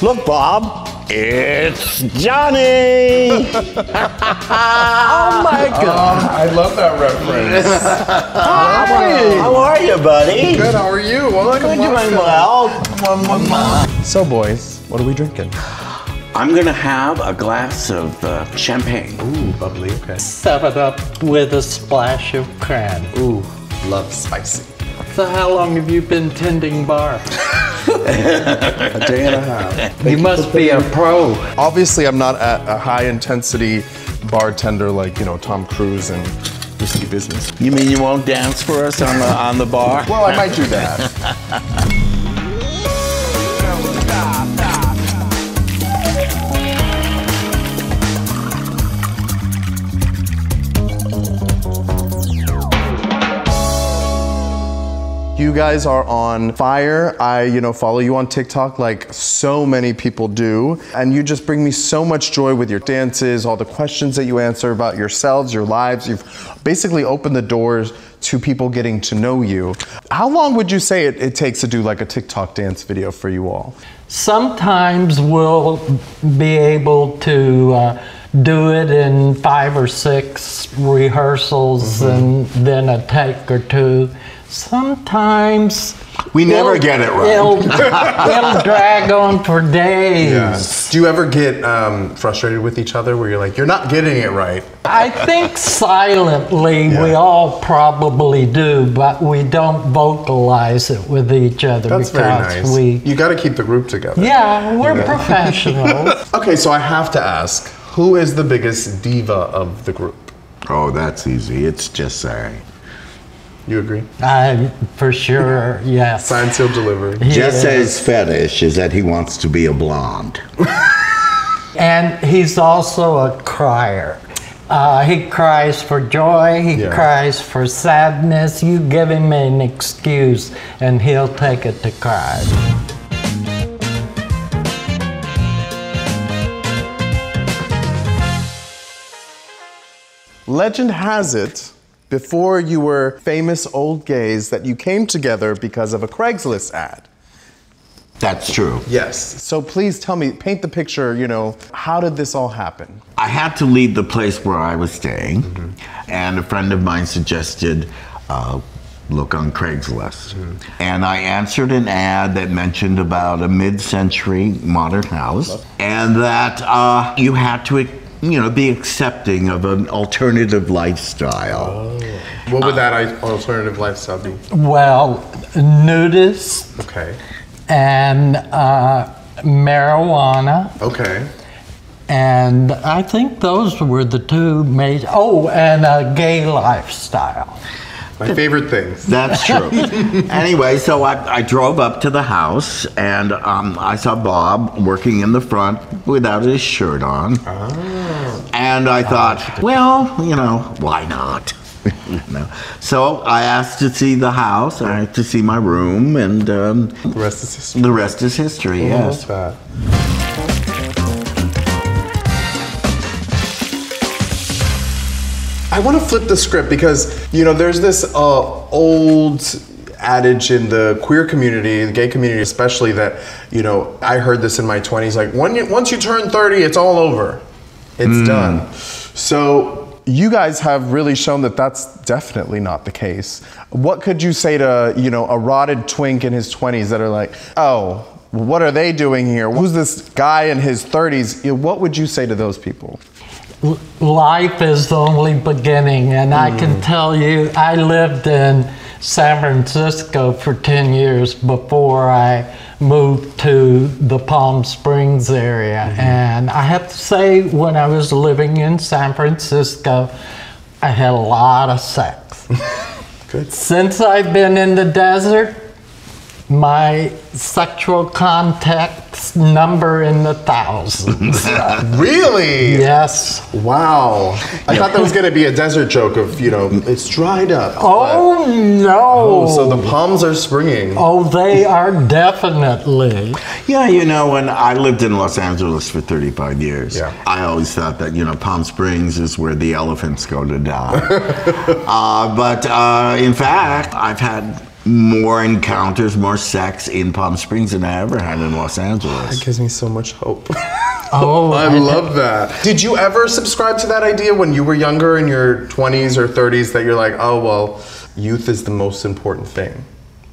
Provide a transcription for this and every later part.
Look, Bob, it's Johnny. Oh my God. I love that reference. Hi. How are you, buddy? Good, how are you? Welcome, Good, doing welcome. well. So, boys, what are we drinking? I'm gonna have a glass of uh, champagne. Ooh, bubbly, okay. Seven up with a splash of cran. Ooh, love spicy. So how long have you been tending bar? A day and a half. You must be a pro. Obviously, I'm not a, a high intensity bartender like, you know, Tom Cruise and Risky Business. You mean you won't dance for us on the on the bar? Well, I might do that. guys are on fire. I, you know, follow you on TikTok like so many people do. And you just bring me so much joy with your dances, all the questions that you answer about yourselves, your lives. You've basically opened the doors to people getting to know you. How long would you say it, it takes to do like a TikTok dance video for you all? Sometimes we'll be able to uh, do it in five or six rehearsals and then a take or two. Sometimes We never it'll- get it right. It'll, it'll drag on for days. Do you ever get um, frustrated with each other where you're like, you're not getting it right? I think silently we all probably do, but we don't vocalize it with each other That's very nice. we. You got to keep the group together. Yeah, we're professionals. Okay, so I have to ask, who is the biggest diva of the group? Oh, that's easy. It's just Sarah. You agree? I, for sure, yes. Signed, sealed, delivered. He Just is. Fetish is that he wants to be a blonde. And he's also a crier. Uh, he cries for joy, he Yeah. cries for sadness. You give him an excuse, and he'll take it to cry. Legend has it, before you were famous old gays, that you came together because of a Craigslist ad. That's true. Yes. So please tell me, paint the picture, you know, how did this all happen? I had to leave the place where I was staying, and a friend of mine suggested uh, look on Craigslist. And I answered an ad that mentioned about a mid century modern house, and that uh, you had to. You know, be accepting of an alternative lifestyle. What would that alternative lifestyle be? Well, nudist Okay. and uh, marijuana. Okay. And I think those were the two major. Oh, and a gay lifestyle. My favorite things. That's true. anyway, so I, I drove up to the house and um, I saw Bob working in the front without his shirt on. And I thought, well, you know, why not? Know. So I asked to see the house, I asked to see my room, and um, The rest is history. the rest is history, yes. That. I want to flip the script because you know there's this uh, old adage in the queer community, the gay community especially, that you know I heard this in my 20s. Like when you, once you turn 30, it's all over, it's hmm. done. So you guys have really shown that that's definitely not the case. What could you say to you know a rotted twink in his 20s that are like, oh, what are they doing here? Who's this guy in his 30s? What would you say to those people? Life is the only beginning, and I can hmm. tell you, I lived in San Francisco for 10 years before I moved to the Palm Springs area. Mm-hmm. And I have to say, when I was living in San Francisco, I had a lot of sex. Good. Since I've been in the desert, my sexual contacts number in the thousands. Really? yes. Wow. I thought that was going to be a desert joke of, you know, it's dried up. Oh no! Oh, so the palms are springing. Oh, they are definitely. Yeah, you know, when I lived in Los Angeles for 35 years, Yeah. I always thought that, you know, Palm Springs is where the elephants go to die. uh, but uh, in fact, I've had more encounters, more sex in Palm Springs than I ever had in Los It Angeles. gives me so much hope. Oh, I love that. Did you ever subscribe to that idea when you were younger in your 20s or 30s that you're like, oh, well, youth is the most important thing?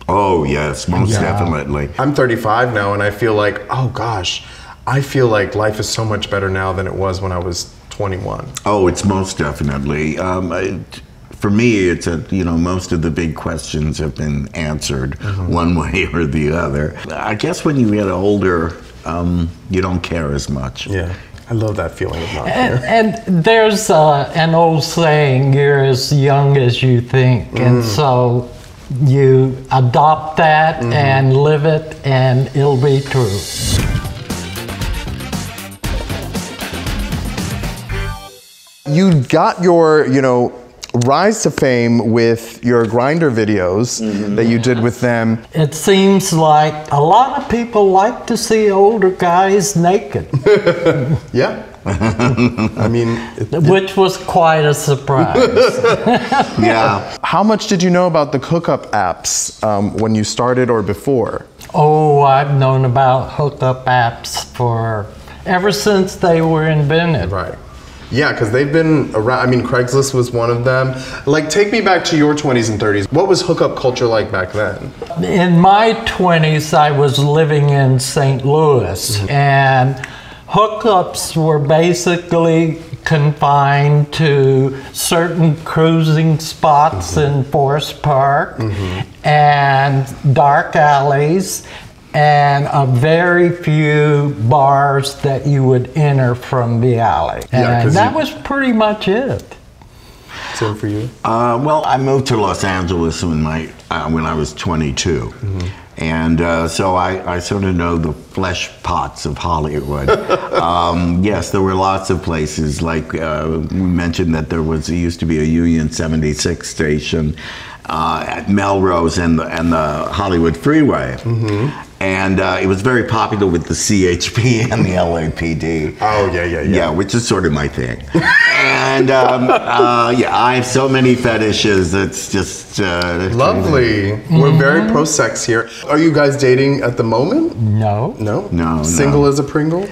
Oh, yes, most Yeah. definitely. I'm 35 now and I feel like, oh gosh, I feel like life is so much better now than it was when I was 21. Oh, it's most definitely. Um, it, for me, it's a you know most of the big questions have been answered one way or the other. I guess when you get older, um, you don't care as much. Yeah. I love that feeling of not care. And, and there's uh, an old saying, you're as young as you think. And so you adopt that and live it, and it'll be true. You got your, you know, rise to fame with your Grindr videos that you did with them. It seems like a lot of people like to see older guys naked, Yeah. I mean, it- which was quite a surprise. Yeah. how much did you know about the hookup apps um, when you started or before? oh, I've known about hookup apps for ever since they were invented. Right. Yeah, because they've been around. I mean, Craigslist was one of them. Like, take me back to your 20s and 30s. What was hookup culture like back then? In my 20s, I was living in St. Louis, mm-hmm. and hookups were basically confined to certain cruising spots mm-hmm. in Forest Park mm-hmm. and dark alleys. And a very few bars that you would enter from the alley. Yeah, 'cause and that you- was pretty much it. Same for you? Uh, well, I moved to Los Angeles when my uh, when I was 22, and uh, so I, I sort of know the flesh pots of Hollywood. um, yes, there were lots of places like uh, we mentioned that there was there used to be a Union 76 station uh, at Melrose and the and the Hollywood Freeway. And uh, it was very popular with the CHP and the LAPD. Oh, yeah, yeah, yeah. Yeah, which is sort of my thing. and um, uh, yeah, I have so many fetishes. It's just uh, Lovely. We're very pro sex here. Are you guys dating at the moment? No. No? No, Single no. as a Pringle?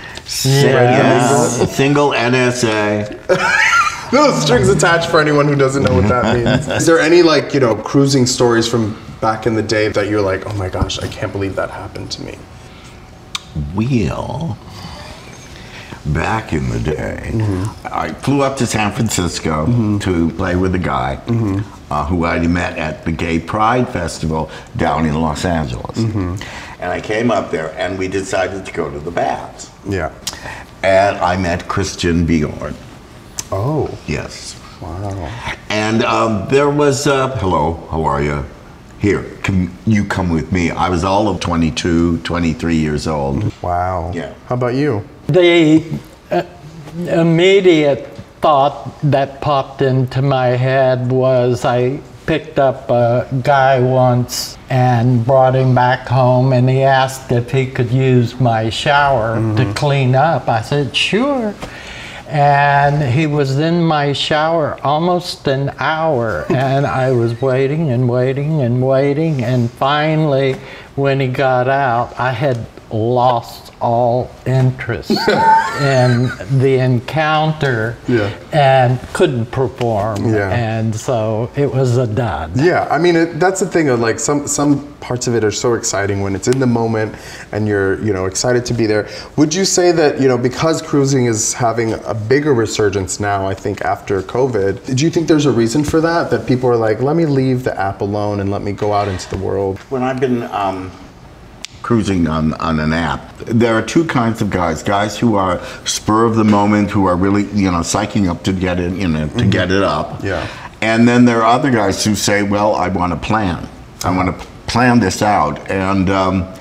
Yeah, single NSA. No strings attached for anyone who doesn't know what that means. Is there any, like, you know, cruising stories from back in the day that you're like, oh my gosh, I can't believe that happened to me? Wheel. Back in the day, I flew up to San Francisco to play with a guy uh, who I met at the Gay Pride Festival down in Los Angeles. And I came up there and we decided to go to the baths. Yeah. And I met Christian Bjorn. Oh, Yes. wow. And um, there was, uh, hello, how are you? Here, can you come with me? I was all of 22, 23 years old. Wow. Yeah. How about you? The uh, immediate thought that popped into my head was I picked up a guy once and brought him back home and he asked if he could use my shower to clean up. I said, sure. And he was in my shower almost an hour, and I was waiting and waiting and waiting. And finally, when he got out, I had lost all interest in the encounter Yeah. and couldn't perform. Yeah. And so it was a dud. Yeah, I mean it, that's the thing. Of like some some parts of it are so exciting when it's in the moment and you're you know excited to be there. Would you say that you know because cruising is having a bigger resurgence now? I think after COVID, do you think there's a reason for that? That people are like, let me leave the app alone and let me go out into the world. When I've been um, cruising on, on an app, there are two kinds of guys. Guys who are spur of the moment, who are really, you know, psyching up to get it, you know, to get it up. Yeah. And then there are other guys who say, well, I want to plan. I want to plan this out. And um,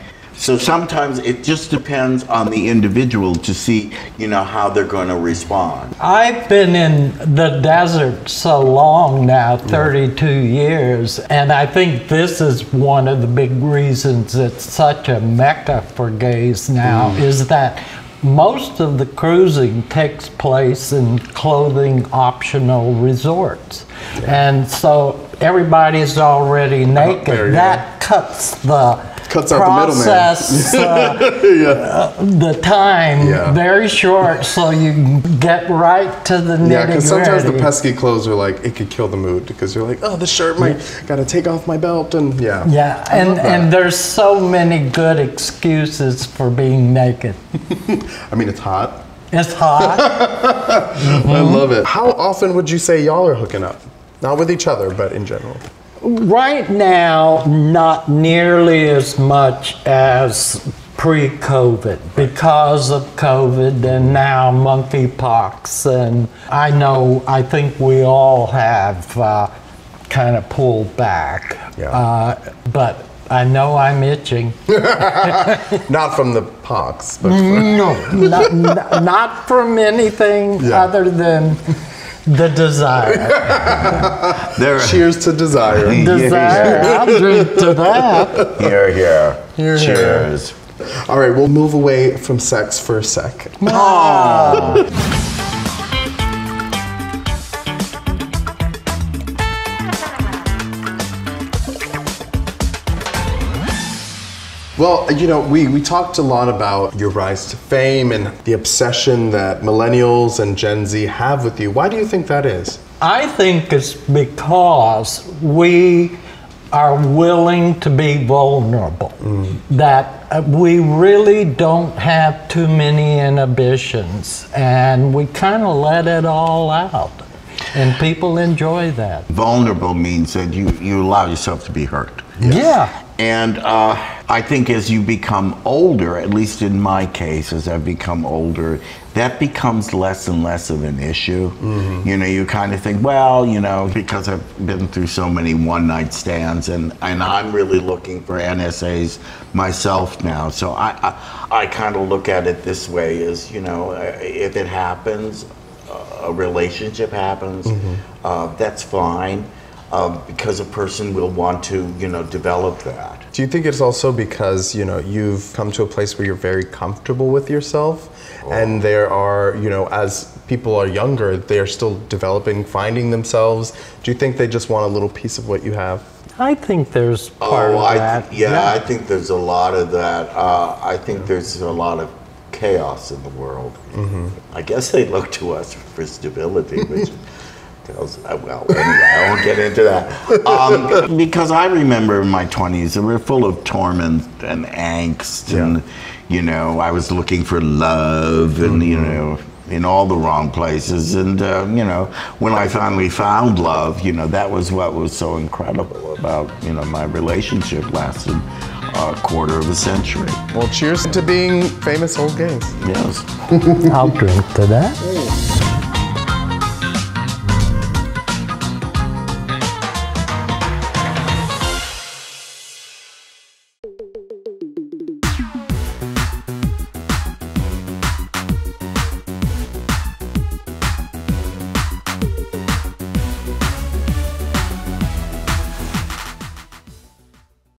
so sometimes it just depends on the individual to see, you know, how they're going to respond. I've been in the desert so long now, 32 years, and I think this is one of the big reasons it's such a mecca for gays now mm. is that most of the cruising takes place in clothing optional resorts. And so everybody's already naked. there you that cuts the Cuts out the middleman. process, uh, uh, the time Yeah. very short, so you get right to the nitty Yeah, because sometimes the pesky clothes are like it could kill the mood because you're like, oh, the shirt might gotta take off my belt and yeah. Yeah, I and, and there's so many good excuses for being naked. I mean, it's hot. It's hot. I love it. How often would you say y'all are hooking up? Not with each other, but in general. Right now, not nearly as much as pre COVID because of COVID and now monkeypox. And I know, I think we all have uh, kind of pulled back. Yeah. Uh, but I know I'm itching. Not from the pox, but No, not, not, from anything Yeah. other than the desire. There, cheers to desire. Desire, I'll drink to that. here, here. Here, here. Cheers. All right, we'll move away from sex for a sec. Well, you know, we, we talked a lot about your rise to fame and the obsession that millennials and Gen Z have with you. Why do you think that is? I think it's because we are willing to be vulnerable, that uh, we really don't have too many inhibitions, and we kind of let it all out. And people enjoy that. Vulnerable means that you, you allow yourself to be hurt. Yeah. And uh, I think as you become older, at least in my case, as I've become older, that becomes less and less of an issue. You know, you kind of think, well, you know, because I've been through so many one night stands and, and I'm really looking for NSAs myself now. So I, I, I kind of look at it this way as, you know, if it happens, a relationship happens, uh, that's fine. Uh, because a person will want to, you know, develop that. Do you think it's also because, you know, you've come to a place where you're very comfortable with yourself and there are, you know, as people are younger, they're still developing, finding themselves. Do you think they just want a little piece of what you have? I think there's part oh, of I that. th- yeah, I think there's a lot of that. Uh, I think there's a lot of chaos in the world. I guess they look to us for stability, which tells, uh, well, anyway, I won't get into that. Um, because I remember in my 20s, they were full of torment and angst, and, you know, I was looking for love and, you know, in all the wrong places. And, uh, you know, when I finally found love, you know, that was what was so incredible about, you know, my relationship lasted a quarter of a century. Well, cheers to being famous old gays. Yes. I'll drink to that.